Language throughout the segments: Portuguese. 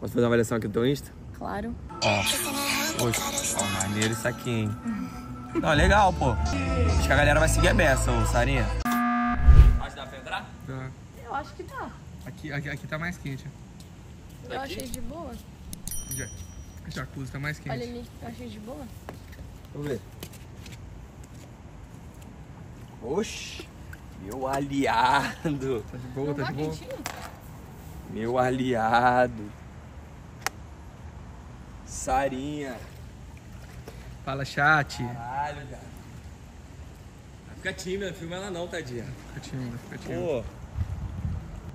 Posso fazer uma avaliação aqui do teu Insta? Claro. Ó. Poxa, ó, maneiro isso aqui, hein? Não, legal, pô. Acho que a galera vai seguir a beça, ô Sarinha. Acho que dá pra entrar? Tá. Eu acho que tá. Aqui, aqui, aqui tá mais quente. Eu achei de boa. Já, o jacuzzi tá mais quente. Olha ali, eu achei de boa. Vamos ver. Oxi, meu aliado. Tá de boa, Não tá tá de boa. quentinho? Meu aliado. Sarinha. Fala, chat. Caralho, cara. Fica tímida, filma ela não, tadinha. Fica tímido, fica tímido. Pô,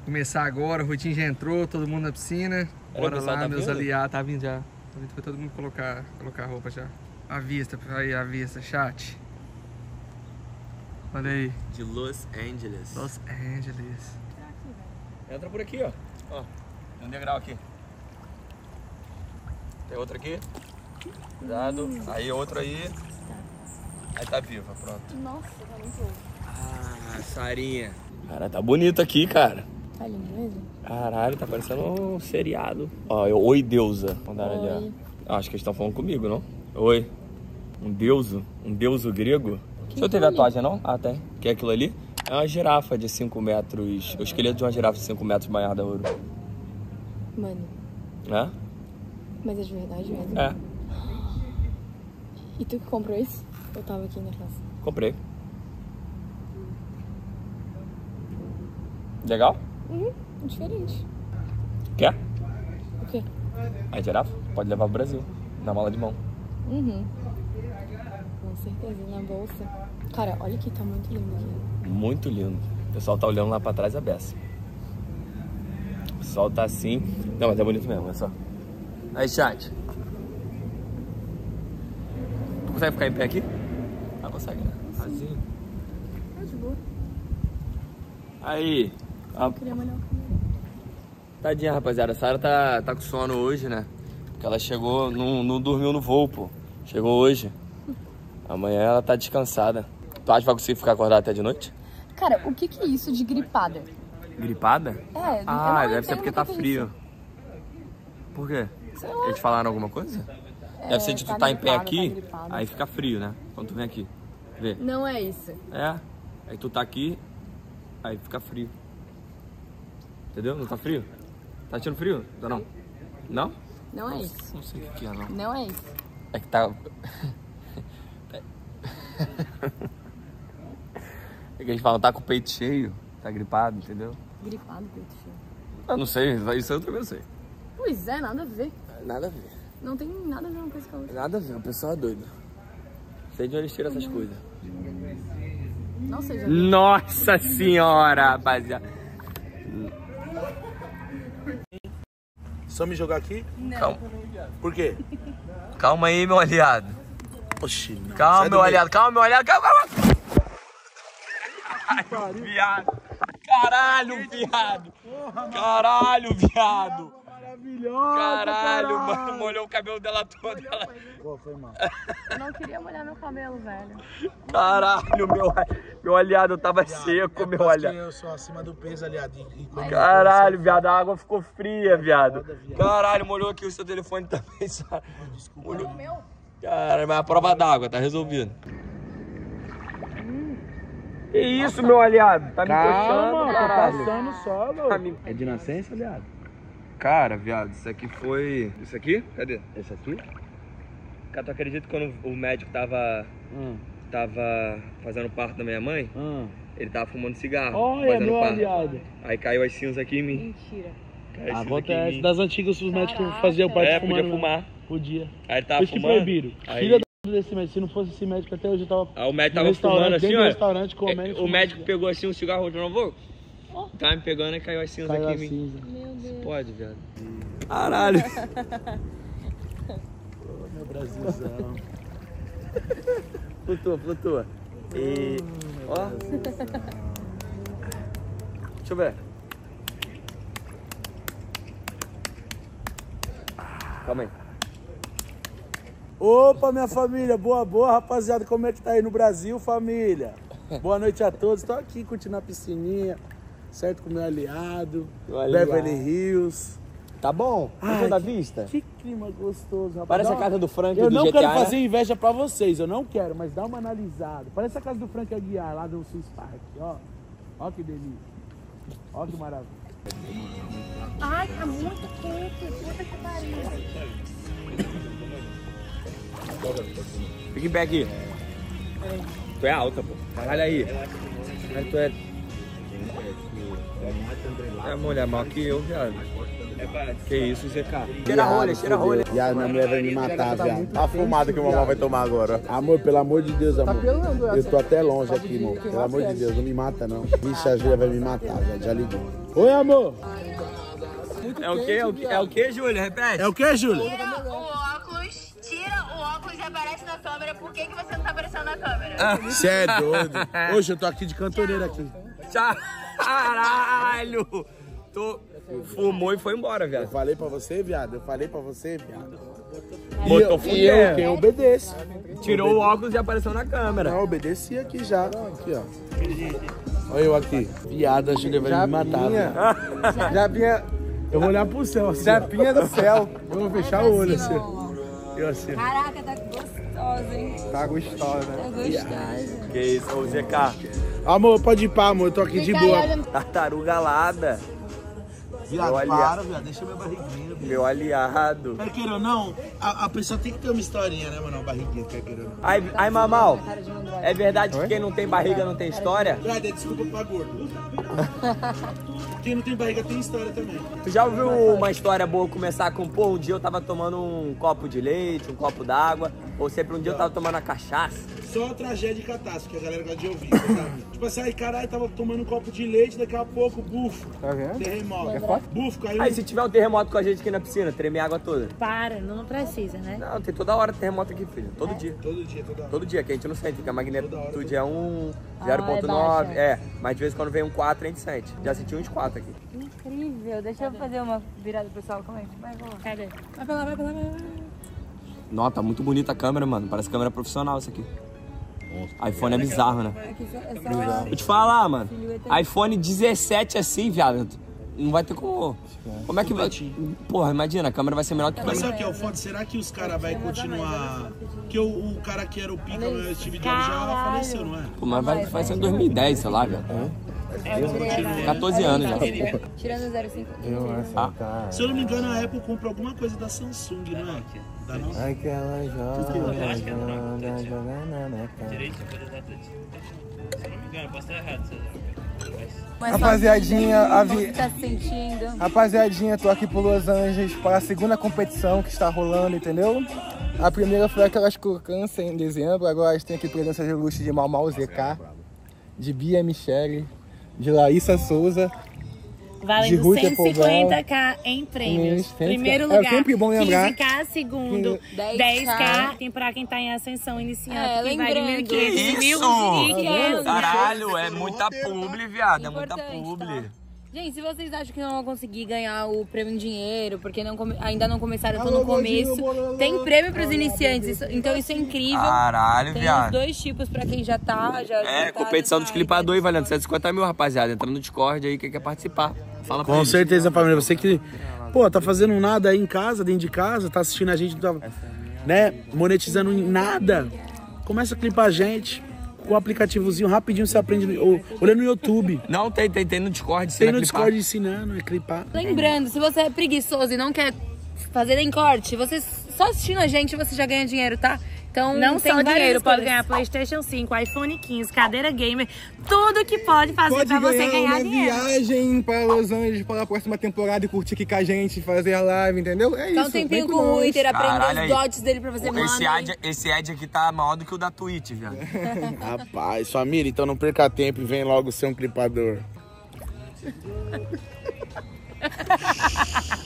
Começar agora, o Rutinho já entrou, todo mundo na piscina. Bora lá, tá meus vindo? aliados. Tá vindo já. Tá vindo pra todo mundo colocar, colocar a roupa já. A vista, aí, a vista, chat. Olha aí, de Los Angeles. Los Angeles. Entra por aqui, ó. Ó, tem um degrau aqui. Tem outro aqui. Cuidado. Aí outro aí. Aí tá viva, pronto. Nossa, tá muito. Ah, Sarinha. Cara, tá bonito aqui, cara. Tá lindo mesmo? Caralho, tá parecendo um seriado. Ó, eu, oi deusa. Mandaram ali, Oi. ó. Ah, acho que eles estão falando comigo, não? Oi. Um deuso? Um deuso grego? Que Você tem foi? tatuagem, não? Ah, tem. Que é aquilo ali? É uma girafa de 5 metros. O esqueleto de uma girafa de 5 metros banhada a ouro. Mano, É? Mas é de verdade mesmo? É. E tu que comprou isso? Eu tava aqui na casa. Comprei. Legal? Uhum, diferente. Quer? O quê? A girafa? Pode levar pro Brasil. Na mala de mão. Uhum. Com certeza, na bolsa. Cara, olha que tá muito lindo aqui. Muito lindo. O pessoal tá olhando lá pra trás a beça. O pessoal tá assim. Não, mas é bonito mesmo, olha só. Aí, chat. Tu consegue ficar em pé aqui? Ah, consegue, né? Assim. Tá de boa. Aí. A queria molhar o cabelo. Tadinha, rapaziada. A Sara tá, tá com sono hoje, né? Porque ela chegou, não, não dormiu no voo, pô. Chegou hoje. Amanhã ela tá descansada. Tu acha que vai conseguir ficar acordada até de noite? Cara, o que que é isso de gripada? Gripada? É, Ah, deve ser porque tá que é frio. Por quê? Eles falaram alguma coisa? Deve ser de tu tá tá em pé gripado, aqui, tá aí fica frio, né? Quando tu vem aqui. Vê. Não é isso. É. Aí tu tá aqui, aí fica frio. Entendeu? Não tá frio? Tá sentindo frio? Tá não? Não? Não é isso. Não sei o que é, não. Não é isso. É que tá. É que a gente fala, tá com o peito cheio, tá gripado, entendeu? Gripado, peito cheio. Eu não sei, isso eu também não sei. Pois é, nada a ver. Nada a ver. Não tem nada a ver uma coisa com a outra. Nada a ver, o pessoal é doido. Sei de onde eles tiram essas coisas. Nossa, já Nossa senhora, rapaziada. Só me jogar aqui? Calma, Por quê? calma aí, meu aliado. Oxi, não. Calma, meu meio. aliado, calma, meu aliado, calma, calma. Ai, viado. Caralho, viado. Caralho, viado. Maravilhosa, Caralho, mano, molhou o cabelo dela todo. Ela... Pô, foi mal. Eu não queria molhar meu cabelo, velho. Caralho, meu, meu aliado tava seco, meu Porque aliado. eu sou acima do peso, aliado. E, e Caralho, viado, a água ficou fria, viado. Foda, viado. Caralho, molhou aqui o seu telefone também, sabe? Desculpa. Molhou. Caralho, mas a prova d'água, tá resolvido. Que isso, meu aliado? Tá me coxando, caralho. passando só, Tá me- É de nascença, aliado? Cara, viado, isso aqui foi. Isso aqui? Cadê? Esse aqui? Cara, tu acredita que quando o médico tava. Hum, tava fazendo parto da minha mãe? hum. Ele tava fumando cigarro. Olha, fazendo meu parto. aliado. Aí caiu as cinzas aqui em mim. Mentira. Caiu as A cinzas volta aqui em é mim. das antigas, os médicos Caraca. faziam parte É, fumando. podia fumar. Podia. Aí ele tava Por isso que fumando. proibiram. Aí- Filha da desse médico. Se não fosse esse médico até hoje eu tava. Aí o médico tava fumando assim, dentro do ó. restaurante, comendo, É, O fumando médico cigarro. pegou assim um cigarro, eu não vou. Tava me pegando e caiu as cinzas Caiu aqui em mim. cinza. Meu Deus. Pode, viado. Caralho. Meu Brasilzão. flutua, flutua. E. Ó. Deixa eu ver. Calma aí. Opa, minha família, boa, boa, rapaziada, como é que tá aí no Brasil, família? Boa noite a todos, tô aqui curtindo a piscininha, certo, com meu aliado, Meu aliado. Beverly Hills, Tá bom. Gostou da vista? Que clima gostoso, rapaz. Parece a casa do Frank Eu do não GTA, quero né? fazer inveja pra vocês, eu não quero, mas dá uma analisada. Parece a casa do Frank Aguiar, lá do Swiss Park, ó. Ó que delícia. Ó que maravilha. Ai, tá muito quente. Puta que pariu. Fica em pé aqui. Tu é alta, pô. Caralho aí. Aí tu é... É mulher maior que eu, viado. Que isso, ZK? Cheira a rolha, cheira a rolha. E a minha mulher vai me matar, viado. A fumada que o mamão vai tomar agora. Amor, pelo amor de Deus, amor. Eu tô até longe aqui, amor. Pelo amor de Deus, não me mata, não. Vixe, a Júlia vai me matar, velho. Já ligou. Oi, amor. É o quê? É o quê, é o quê Júlia? Repete. É o que, Júlia? Tira o óculos, tira o óculos e aparece na câmera. Por que, que você não tá aparecendo na câmera? Você é doido. Hoje eu tô aqui de cantoneira aqui. Tchau. Caralho. Tô... Fumou e foi embora, Eu viado. falei pra você, viado. Eu falei pra você, viado. E Botou eu, e eu, quem obedece. Tirou o óculos e apareceu na câmera. Não, obedeci aqui já. Aqui, ó. Olha eu aqui. Viado, a Júlia vai me matar, velho. Já vinha, Eu vou olhar pro céu assim. já ó. vinha do céu. Eu vou fechar o olho assim. Eu assim. Caraca, tá gostosa, hein? Tá gostosa. Tá gostosa. Que isso, ô ZK. Amor, pode ir pra, amor. Eu tô aqui de boa. Tartaruga alada. Meu, alia... viado. Deixa minha barriguinha. Meu aliado. Quer queira ou não, a, a pessoa tem que ter uma historinha, né, mano? Uma barriguinha, quer queira ou não. Ai, ai Mamal, é verdade que quem não tem barriga não tem história? Viado, é desculpa pra gordo. Quem não tem barriga tem história também. Tu já ouviu uma história boa começar com, pô, um dia eu tava tomando um copo de leite, um copo d'água, ou sempre um dia eu tava tomando a cachaça? Só tragédia e catástrofe que a galera gosta de ouvir. tá? tipo assim, ai caralho, tava tomando um copo de leite, daqui a pouco, bufo, Tá vendo? terremoto. Bufo, caiu. Aí se tiver um terremoto com a gente aqui na piscina, tremer a água toda. Para, não precisa, né? Não, tem toda hora terremoto aqui, filho. Todo dia. Todo dia, toda hora. Todo dia, que a gente não sente, porque a magnitude é um Ah, é 0.9. baixa. É, mas de vez em quando vem um 4, a gente sente. Já senti uns 4 aqui. Incrível. Deixa eu fazer uma virada pessoal. É que vai? Vamos lá. Cadê? Vai pra lá, vai pra lá, vai lá. Nossa, tá muito bonita a câmera, mano. Parece câmera profissional isso aqui. iPhone é bizarro, né? Aqui só, é só... Vou te falar, mano. iPhone 17 assim, viado. Não vai ter como. Como é que vai. Porra, imagina, a câmera vai ser melhor que Mas isso. sabe o que é o foda? Será que os caras vão continuar... Porque o, o cara que era o pica, o Steve Jobs, já faleceu, não é? Pô, mas vai, vai ser em 2010, sei lá, velho. 14 anos já. Tirando 05. Ah. Se eu não me engano, a Apple compra alguma coisa da Samsung, não é? Da não? Aquela joga, joga, joga na minha cara. Rapaziadinha, a vi- Tá se sentindo? Rapaziadinha, tô aqui por Los Angeles para a segunda competição que está rolando, entendeu? A primeira foi aquelas crocâncias em dezembro, agora a gente tem aqui presença de luxo de Malmal ZK, de Bia Michele, de Laísa Souza. Valendo Rússia, 150k em prêmios. Isso, 150K. Primeiro É lugar, sempre bom lembrar 15k. Segundo, 10K. 10k. Tem pra quem tá em ascensão iniciante, É, que vai de lembrando. 1.500, Que isso? 1.500. Caralho, é muita publi, viado. É muita publi. Gente, se vocês acham que não vão conseguir ganhar o prêmio em dinheiro, porque não come- ainda não começaram, estão no começo, tem prêmio pros iniciantes. isso- então isso é incrível. Caralho, tem os viado. dois tipos pra quem já tá. Já, É, já tá, competição já dos tá, clipadores valendo 150 mil, rapaziada. Entrando no Discord aí, quem quer participar. Fala Com eles. certeza, família. Você que, pô, tá fazendo nada aí em casa, dentro de casa, tá assistindo a gente, tá, né, monetizando em nada. Começa a clipar a gente. Com o aplicativozinho, rapidinho você aprende. ou- Olha no YouTube. Não, tem, tem, tem no Discord. Tem no clipar. Discord ensinando, é clipar. Lembrando, se você é preguiçoso e não quer fazer nem corte, você só assistindo a gente você já ganha dinheiro, tá? Então Não tem só dinheiro, pode escolhas. ganhar Playstation 5, iPhone 15, cadeira gamer, tudo que pode fazer Pode pra você ganhar ganhar uma dinheiro. viagem para Los Angeles para a próxima temporada e curtir aqui com a gente, fazer a live, entendeu? É Ficar isso. um tempinho com o. Twitter, aprender os dots dele pra fazer Esse money. ad, esse ad aqui tá maior do que o da Twitch, viado. Rapaz, família, então não perca tempo e vem logo ser um clipador.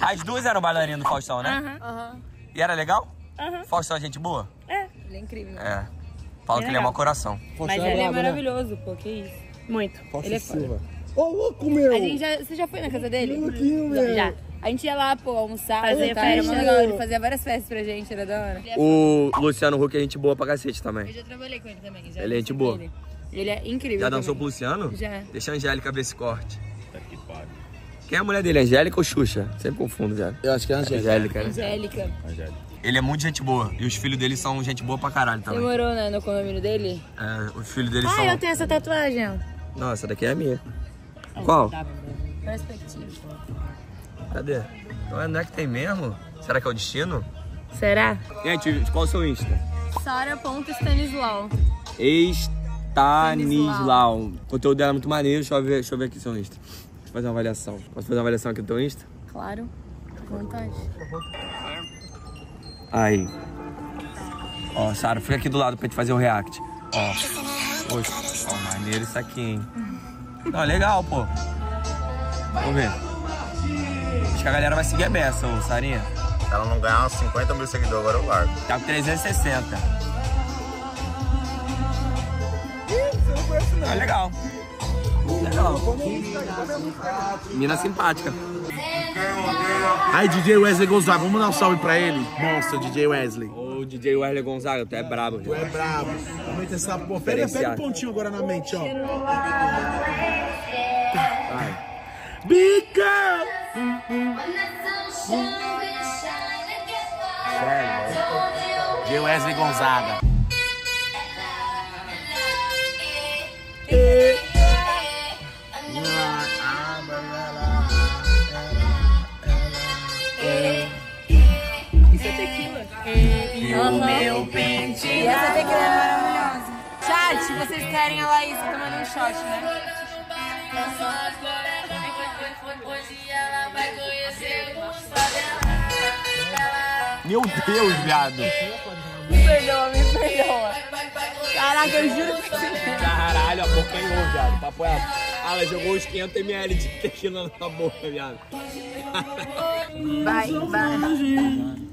As duas eram bailarinas do Faustão, né? Aham. E era legal? Faustão é gente boa? Ele é incrível. né? É. Fala que ele é mau coração. Mas é ele é né? Maravilhoso, pô, que isso. Muito. Fausto Ele é foda. Silva. Ô, louco, meu! A gente já, você já foi na casa dele? Louquinho, meu! Já. A gente ia lá, pô, almoçar, Fazia era mó festa. legal. Ele fazia várias festas pra gente, era da hora. O Luciano Huck é gente boa pra cacete Eu também. já trabalhei com ele também. Já Ele é gente boa. Ele. Ele é incrível. Já dançou pro também. Luciano? Já. Deixa a Angélica ver esse corte. Quem é a mulher dele? Angélica ou Xuxa? Sempre confundo, velho. Eu acho que é a Angélica. Angélica, né? Angélica. Ele é muito gente boa. E os filhos dele são gente boa pra caralho também. Demorou, né, no condomínio dele? É, os filhos dele Ah, são. eu tenho essa tatuagem. Não, essa daqui é a minha. Qual? Perspectiva. Cadê? Então não é que tem mesmo? Será que é o destino? Será? Gente, qual é o seu Insta? Sara.stanislau. Estanislau. O conteúdo dela é muito maneiro. Deixa eu ver, deixa eu ver aqui seu Insta. Deixa eu fazer uma avaliação. Posso fazer uma avaliação aqui do teu Insta? Claro. Com vontade. Aí. Ó, Sara, fica aqui do lado pra gente fazer o react. Ó. Poxa, ó, maneiro isso aqui, hein? Não, legal, pô. Vamos ver. Acho que a galera vai seguir a beça, ô Sarinha. Se ela não ganhar uns 50 mil seguidores, agora eu largo. Tá com 360. Ah, legal. Legal. Mina simpática. Aí, DJ Wesley Gonzaga, vamos dar um salve pra ele? Monstro, DJ Wesley. Ô, DJ Wesley Gonzaga, tu é brabo, Tu é brabo. Aumenta essa porra. Pega, pega um pontinho agora na mente, ó. Vai. Big girl! DJ Wesley Gonzaga. O meu pente. E essa tequila é maravilhosa. Chat, vocês querem a Laís tomando um shot, né? Meu Deus, viado. Me perdoa, me perdoa. Caraca, eu juro que você Caralho, a boca ganhou, viado. Papo é. Ah, ela jogou uns 500ml de tequila na boca, viado. Vai, vai.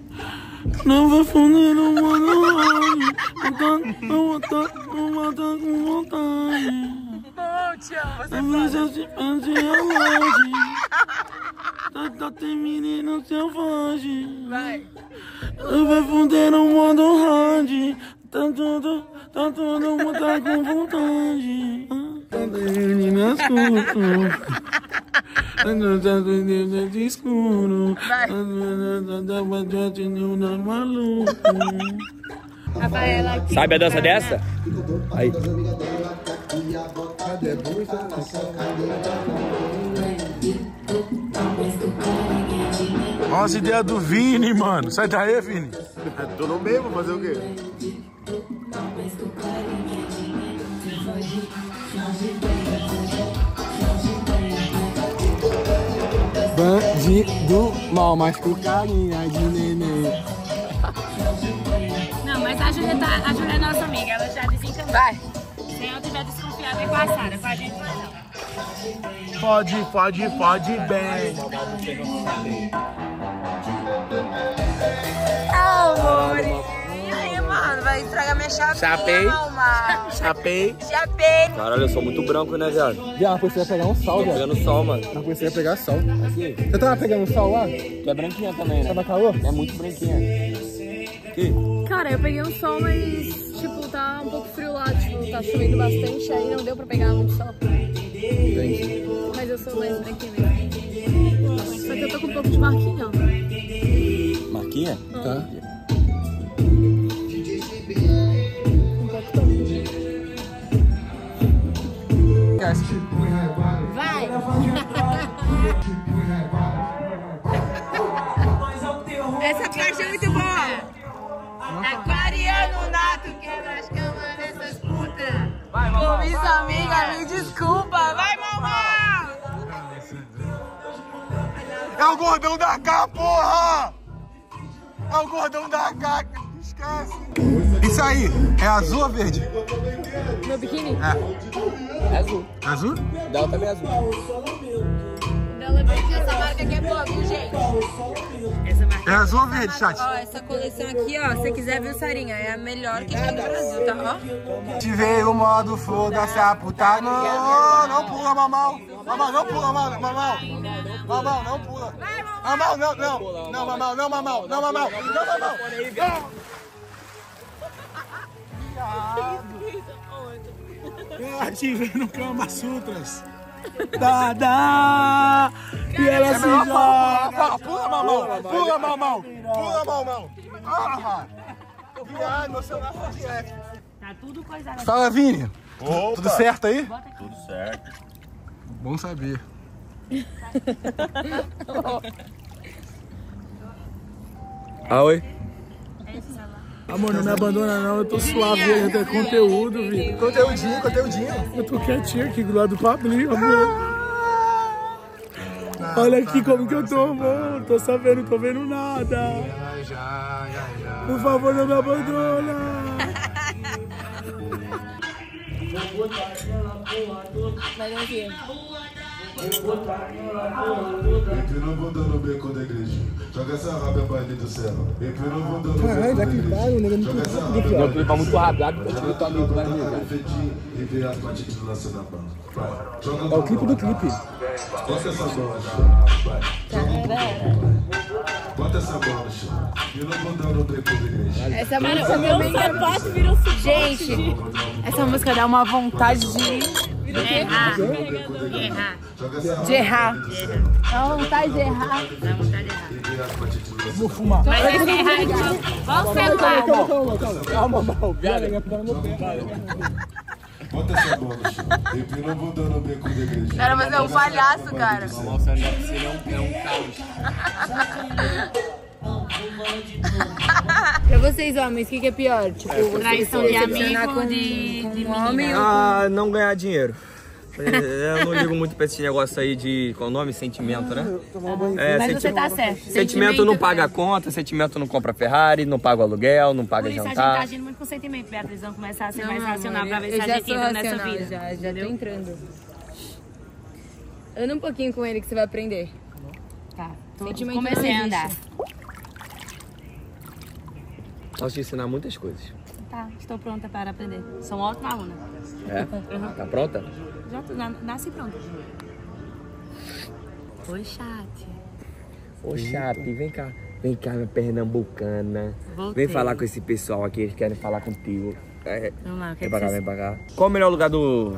Não vai funder no mano. Eu tô com vontade. Bom, amo, você Mas eu te pedi aonde? Tá, tá tem menino selvagem. vai. Vai funder no modo hard. Tá tudo, tá mundo tá com vontade. Tá meninas curtas. De escuro. Sabe a dança dessa? Aí. Olha as ideias do Vini, mano. Sai daí, Vini. Tô no meio, vou fazer o quê? Bandido mal, mas com carinha de neném. Não, mas a Júlia, tá, a Júlia é nossa amiga, ela já desencantou. vai. Se ela tiver desconfiada é com a Sara, com a gente não. Pode, pode, pode bem. Amor. E estragar minha chapinha, Chapei. Chapei. Chapei. Caralho, eu sou muito branco, né, viado? Já, você vai pegar um sol, Tô já. pegando sol, mano. Não, você vai pegar sol. Aqui. Você tava pegando sol lá? Tu é branquinha também, né? Tava calor? É muito branquinha. Cara, eu peguei um sol, mas, tipo, tá um pouco frio lá, tipo, tá chovendo bastante, aí não deu pra pegar muito sol. Mas eu sou mais branquinha mesmo. Só que eu tô com um pouco de marquinha, ó. Marquinha? Tá. Vai. Essa parte é muito boa. Aquariano nato quebra as camas dessas putas. Com minhas amigas, me desculpa. Vai, mamãe. É o gordão da K, porra! É o gordão da K, esquece. Isso aí, é azul ou verde? Meu biquíni? É azul. Azul? Dela também é azul. Essa marca aqui é boa, viu, gente? É azul ou verde, chat? Ó, essa coleção aqui, ó, se você quiser, viu, Sarinha? É a melhor que tem no Brasil, tá? Ó. Tive o modo foda-se a puta. Não, não pula, mamão. Mamão, não pula, mamão. Mamão, mamão não pula. Mamão, não, não. Não, mamão, não, mamão. Não, mamão. Não, mamão. Eu ativei no Kama Sutras. Dá, dá. E ela se joga. Pula, mamão. Pula, mamão. Pula, mamão. Ah, viado, meu celular tá. Tá tudo coisado. Fala, Vini. Opa. Tudo certo aí? Tudo certo. Bom saber. Ah, oi? Amor, não me abandona não, eu tô suave tem conteúdo, Vini. Conteúdinho, conteúdinho. Eu tô quietinho aqui do lado do Pablinho, amor. Olha aqui como que eu tô, amor. Tô sabendo, não tô vendo nada. Por favor, não me abandona. Empina bunda no beco da igreja. Joga essa raba pra dentro do céu. Caralho, já da cliparam, igreja. né? Joga essa raba Meu clipe é muito rápido, eu tiro tua amigo, cara. dentro e vê as batidas do lance na banda. Vai. Joga É o clipe do clipe. Bota essa bola no chão. Vai. Um. Bota essa bola no chão. Bunda no beco da igreja. Essa música também sapato virou Gente, essa música dá uma vontade de Errar. Errar. Joga essa raba De errar. do céu. dá uma vontade de errar. Dá vontade de errar. E Vou fumar. Mas esse errar aqui, ó. Qual o celular? Calma, calma, calma. Calma, mal. Viado, minha piada no pé. Bota essa bola no chão. Empina bunda no beco da igreja. Cara, mas é um palhaço, cara. Nossa, é um, é um caos. Pra vocês, homens, o que, que é pior? Tipo, vocês Traição de amigo, com, de, de um homem Ah, não ganhar dinheiro. É, Eu não ligo muito pra esse negócio aí de. Qual é o nome? Sentimento, né? É, Mas senti- você tá certo. Sentimento não paga a conta, sentimento não compra Ferrari, não paga o aluguel, não paga Por isso a gente jantar. tá agindo muito com sentimento, Beatriz. Vamos começar a ser Não, mais racional pra ver se a gente entra nessa racional, vida. Já, já tô entrando. Anda um pouquinho com ele que você vai aprender. Tá. Tô, Sentimento comecei a andar. Posso te ensinar muitas coisas. Tá, estou pronta para aprender. Sou uma ótima aluna. É? Tá pronta? Já tô, na- nasci pronta. Oi, chat. Ô, Chape, vem cá. Vem cá, minha pernambucana. Voltei. Vem falar com esse pessoal aqui, eles querem falar contigo. É, Vamos lá, o que vem pra cá, vem pra cá. Qual o melhor lugar do,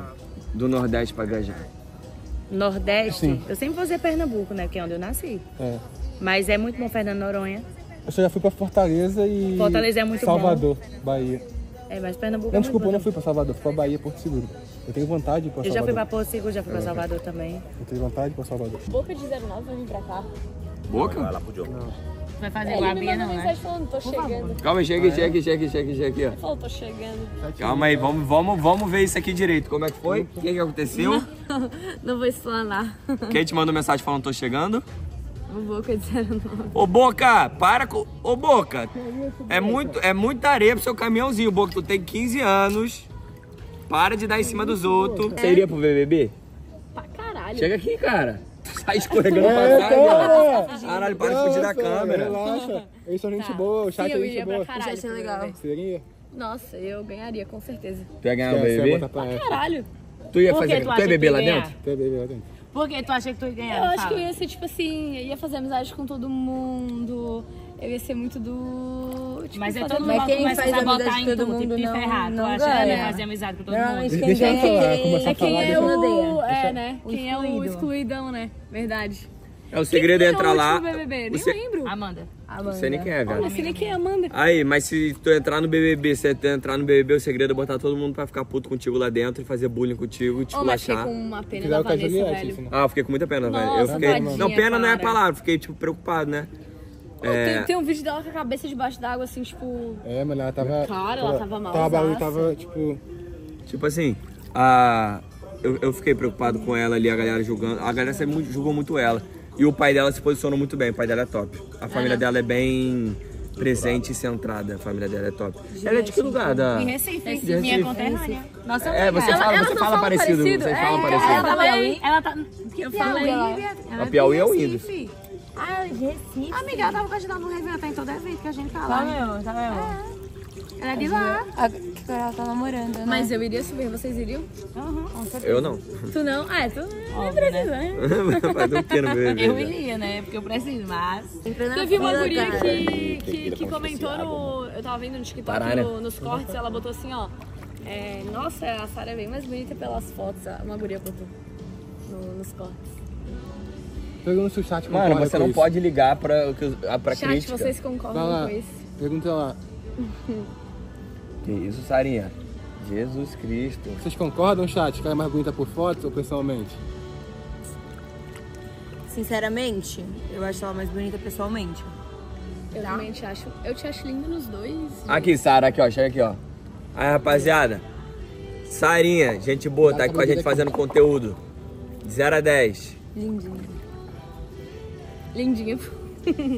do Nordeste pra viajar? Nordeste? Eu sempre vou dizer Pernambuco, né? Que é onde eu nasci. É. Mas é muito bom Fernando Noronha. Eu só já fui pra Fortaleza e. Fortaleza é muito Salvador, Bahia. É, mas Pernambuco é Não, muito desculpa, eu bom. não fui pra Salvador, fui pra Bahia, Porto Seguro. Eu tenho vontade de ir pra Eu Salvador. já fui pra Porto Seguro, já fui pra Salvador também. Eu tenho vontade de ir pra Salvador. Boca de 09 vai vir pra cá. Boca? Vai fazer Ele igual a me Bia, mandou não, né? falando, tô chegando. Calma, chega, chega, chega, chega, chega aqui, ó. Ele falou, tô chegando. Calma aí, vamos, vamos, vamos ver isso aqui direito. Como é que foi? O que, que aconteceu? Não vou explanar. Quem te mandou mensagem falando tô chegando? O Boca de 09. Ô Boca, para com. Ô Boca, é, muito, é muita areia pro seu caminhãozinho. Boca, tu tem 15 anos. Para de dar em cima dos outros. Você iria pro BBB? Pra caralho. Chega aqui, cara. Tu sai escorregando pra trás, ó. Caralho, para de fugir da câmera. Relaxa. Eles são gente boa, o chat Sim, é eu gente iria pra boa. caralho. Isso é legal. Seria? Nossa, eu ganharia, com certeza. Tu ia ganhar o você BBB? pra. Caralho. Tu ia Por fazer. tu Tu é bebê tu lá ia dentro? Quer beber lá dentro? Por que tu acha que tu ia ganhar? Eu acho Fala. que eu ia ser, tipo assim, eu ia fazer amizade com todo mundo. Eu ia ser muito do. Tipo, Mas é todo mundo quem começa faz a amizade botar com em todo tudo, tipo, mundo te não- ferrar. Tu não acha que ganha. ia fazer amizade com todo Não, mundo? quem Deixa ela falar, é começar quem, a falar, é quem deixa eu ela- odeia. É, né? O Quem é o excluído. excluidão, né? Verdade. É o segredo é entrar lá. BBB? Nem Você... lembro. Amanda. Não sei nem quem é, Eu velho. sei nem quem é Amanda. Aí, mas se tu entrar no BBB, se tu entrar no BBB, o segredo é botar todo mundo pra ficar puto contigo lá dentro e fazer bullying contigo e te Oh, mas fiquei com uma pena Fizeram da Vanessa, Juliette, velho. isso, né? Ah, eu fiquei com muita pena, velho. Eu Nossa, fiquei. tadinha, Não, pena não é a cara. palavra, fiquei, tipo, preocupado, né? Pô, tem, tem um vídeo dela com a cabeça debaixo d'água, assim, tipo. É, mano, ela tava. Cara, ela tava mal. Tava, tava, tipo. Tipo assim, a. Eu, eu fiquei preocupado com ela ali, a galera julgando. A galera sempre julgou muito ela. E o pai dela se posicionou muito bem, o pai dela é top. A família dela é bem presente e centrada, a família dela é top. ela é de que lugar? Da... Em Recife, minha Recife. conterrânea. Nossa, É, você ela, fala, ela você fala fala parecido, parecido? vocês falam É, parecido. ela Ela também. também. Ela tá. Que eu falei. ela. A Piauí é o índio. Ah, Recife. Amiga, ela tava candidata no Réveillon, tá em todo evento que a gente fala. Tá mesmo, tá mesmo. Ela é de lá. Agora ela tá namorando, né? Mas eu iria subir, vocês iriam? Eu não. Tu não? Ah, tu não precisa, né? né? Fazer um quê no BBB? Eu velho? iria, né? Porque eu preciso, mas. Teve uma fila, guria que, que, que comentou no. Eu tava vendo no TikTok, Parar, né? no- nos cortes, ela botou assim, ó. é, Nossa, a Sarah é bem mais bonita pelas fotos. Uma guria botou. no- nos cortes. Pergunta se o chat Mano, concorda você com não isso. pode ligar pra, que- a- pra Chat, crítica. vocês Vai concordam lá. com isso? Pergunta lá. Que isso, Sarinha? Jesus Cristo. Vocês concordam, chat? Que ela é mais bonita por foto ou pessoalmente? Sinceramente, eu acho ela mais bonita pessoalmente. Eu Tá. realmente acho. Eu te acho linda nos dois. Aqui, Sara, aqui, ó. Chega aqui, ó. Aí, rapaziada. Sarinha, gente boa, tá aqui com a gente fazendo conteúdo. De 0 a 10. Lindinha. Lindinha.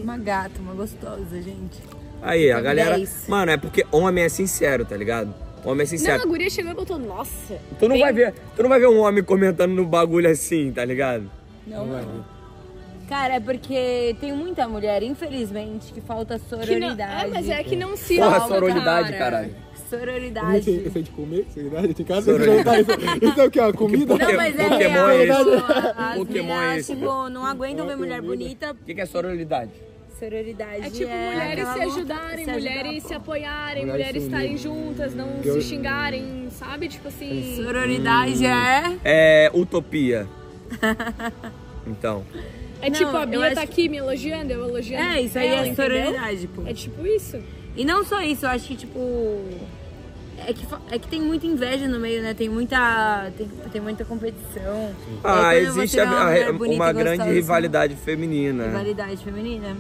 Uma gata, uma gostosa, gente. Aí, a galera. 10. Mano, é porque homem é sincero, tá ligado? Homem é Não, a sincero. guria chegou e botou, nossa. Tu não bem- vai ver, tu não vai ver um homem comentando no bagulho assim, tá ligado? Não, não. Cara, é porque tem muita mulher, infelizmente, que falta Que não, sororidade. é, mas é que não se Porra, sororidade, cara. caralho. Sororidade. Esse é de comer? Seriedade? Tem casa? Isso, isso é o que? Uma comida? Não, mas é Pokémon real. é esse? pô. As Pokémon é meninas, esse, tipo, não aguentam ver mulher bonita. O que, que é sororidade? Sororidade É tipo mulheres aquela se ajudarem, se ajudar, mulheres pô. se apoiarem, Mulheres mulheres estarem juntas, não Eu- se xingarem, sabe? Tipo assim. Sororidade é... É utopia. Então. É Não, tipo, a Bia tá aqui me elogiando, eu elogiando. É, isso aí ela, é entendeu? sororidade, pô. É tipo isso. E não só isso, eu acho que, tipo... É que, é que tem muita inveja no meio, né? Tem muita, tem, tem muita competição. Ah, quando existe a- uma a- mulher bonita uma grande gostosa, rivalidade feminina. Rivalidade feminina.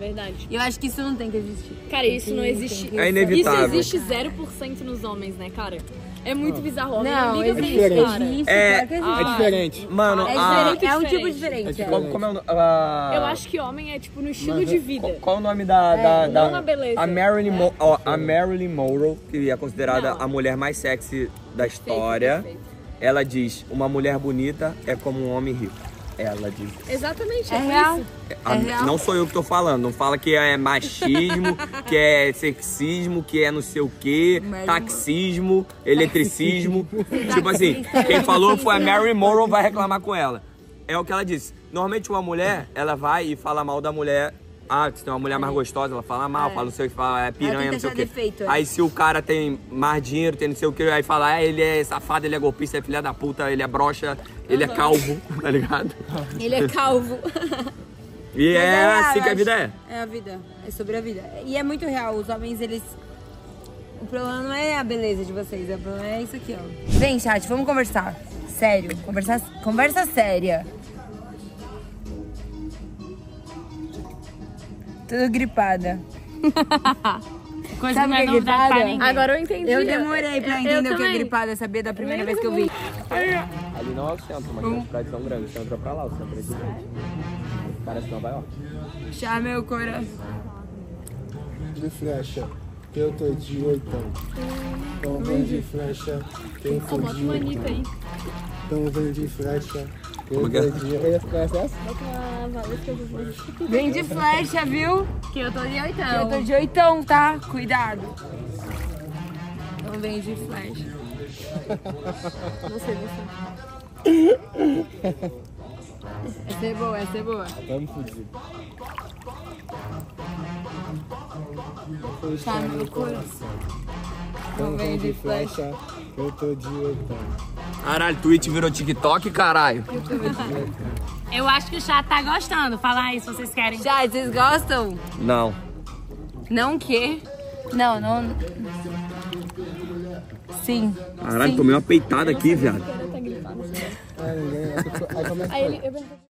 Verdade. E eu acho que isso não tem que existir. Cara, isso não existe. É inevitável. Isso existe 0% nos homens, né, cara? É muito bizarro. O homem Não, não liga pra isso, cara. É- claro que existe. É diferente. Mano, É, a- diferente, é um tipo diferente. diferente. é. Como, como é o a- Eu acho que homem é tipo no estilo de vida. Qual, qual o nome da. da, da- não na beleza. A Marilyn, Mo- ó, a Marilyn Monroe, que é considerada Não. a mulher mais sexy da história, perfeito. ela diz: uma mulher bonita é como um homem rico. Ela diz. Exatamente, é, É real. isso. A- real? não sou eu que tô falando, não fala que é machismo, que é sexismo, que é não sei o que, Marilyn taxismo, eletricismo. tipo assim, quem falou foi a Mary Morrow, vai reclamar com ela. É o que ela disse. Normalmente uma mulher, ela vai e fala mal da mulher. Ah, se tem uma mulher mais gostosa, ela fala mal, fala não sei o que, fala é piranha, não sei o que. defeito, é. Aí se o cara tem mais dinheiro, tem não sei o que, aí fala, ah, ele é safado, ele é golpista, é filha da puta, ele é broxa, ele é calvo, tá ligado? Ele é calvo. E Mas é, real, assim que a vida é. É a vida. É sobre a vida. E é muito real. Os homens, eles. O problema não é a beleza de vocês, o problema é isso aqui, ó. Vem, chat, vamos conversar. Sério. Conversa, conversa séria. Tudo gripada. Coisa Sabe que é o que é gripada? Agora eu entendi. Eu demorei pra Eu- entender eu o que é gripada, sabia da primeira vez que eu vi. Ali não é o centro, mas tem uma cidade tão grande. O centro é pra lá, o centro é gigante. Parece Nova York. Já meu coração. De flecha, que eu tô de oitão. Então vem de flecha, quem for de uma oitão. Então vem de flecha, eu é? Vem de flecha, viu? Que eu tô de Eu oitão. tô de oitão, tá? Cuidado. Não vem de flecha. Você, você. Essa é boa, essa é boa. Vamos fugir. Tá no coração. Então vem de flecha, eu tô de oitão. Caralho, Twitch virou TikTok, caralho. Eu acho que o chat tá gostando. Fala aí se vocês querem. Chat, vocês gostam? Não. Não o quê? Não, não. Sim. Caralho, tomei uma peitada aqui, viado. Ah. Aí ele.